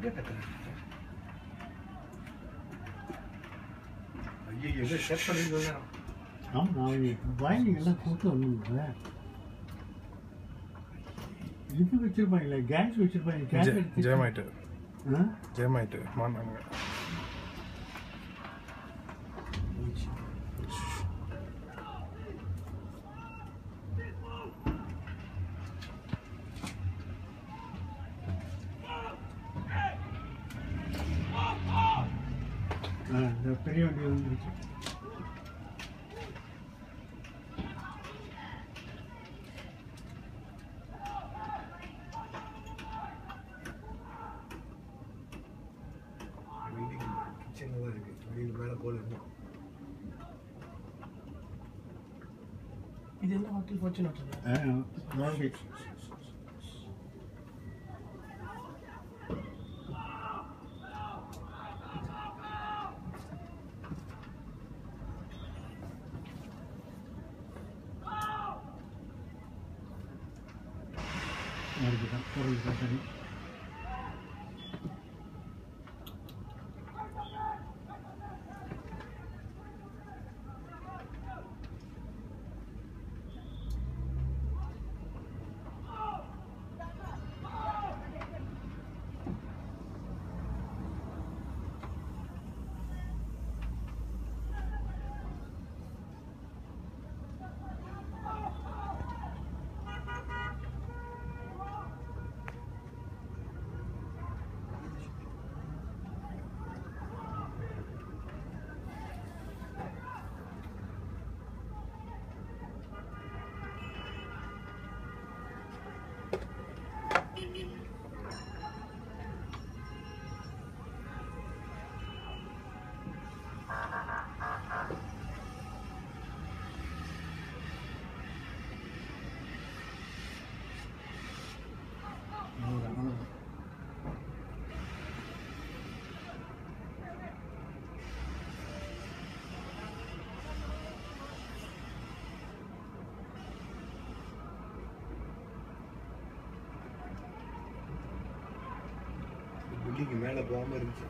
எங்க ஐயோ எங்க செட் பண்ணிருக்கோம் ஆமாம் நான் வாங்கி எல்லாம் கூட்டு வந்துருந்தேன் இது வச்சிருப்பாங்களே கேஸ் வச்சிருப்பாங்க ஜெயமாயிட்டு ஜெயமாயிட்டு மாட்டாங்க இந்த பெரிய வண்டி வந்துருச்சு. பில்டிங் கிச்சன்ல தான் இருக்கு. வெளியில மேல போல இருக்கும் இது என்ன ஹோட்டல் ஃபார்ச்சுனேட் ஆ? always been heavy. பில்டிங் மேலே போகாமல் இருந்துச்சு.